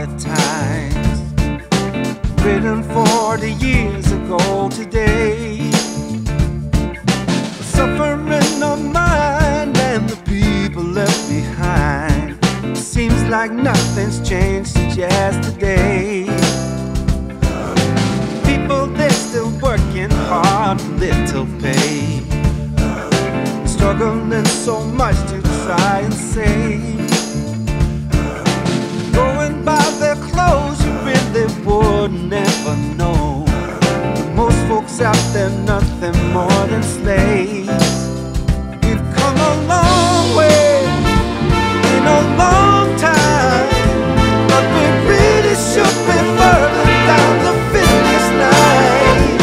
at times. Written 40 years ago today. The suffering of mind and the people left behind. Seems like nothing's changed since yesterday. People, they're still working hard, little pay. Struggling so much to try and save. Would never know. Most folks out there, nothing more than slaves. We've come a long way in a long time, but we really should be further down the finish line.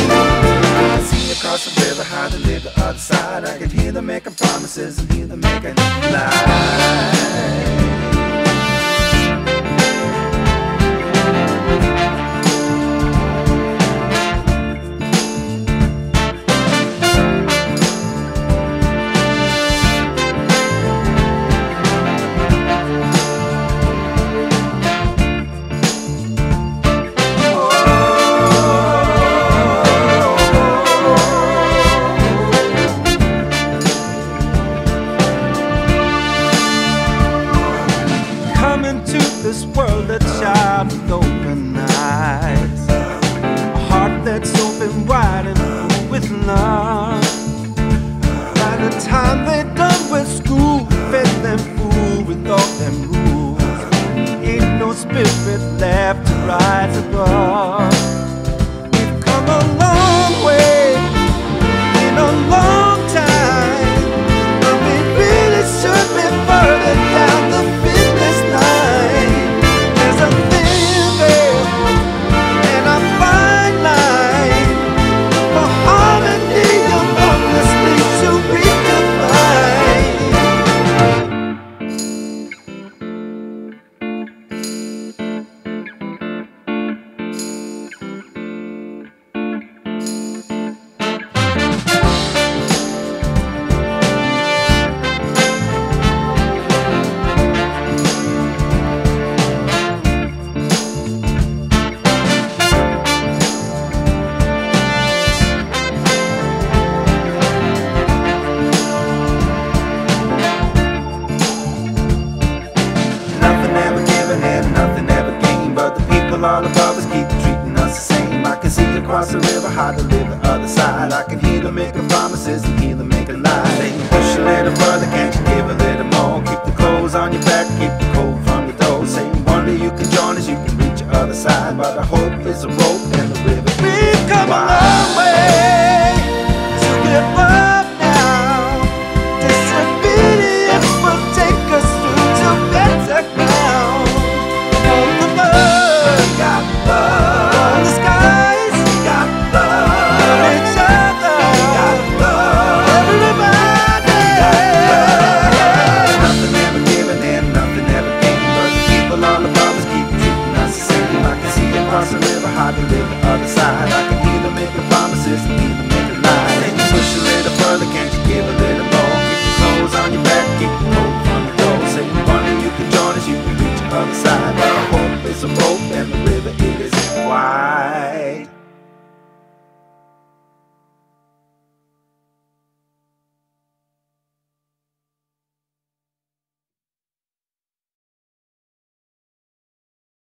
I see across the river how they live the other side. I can hear them making promises and hear them making lies. Into this world a child with open eyes, a heart that's open wide and full with love. By the time they're done with school, fed them food with all them rules. Ain't no spirit left to rise above. Across the river hard to live the other side. I can hear them making promises and hear them making lies. They can push a little further, can't you give a little more? Keep the clothes on your back, keep the cold from your toes. Say one day you can join us, you can reach the other side. But the hope is a rope side. The hope is a rope and the river it is wide.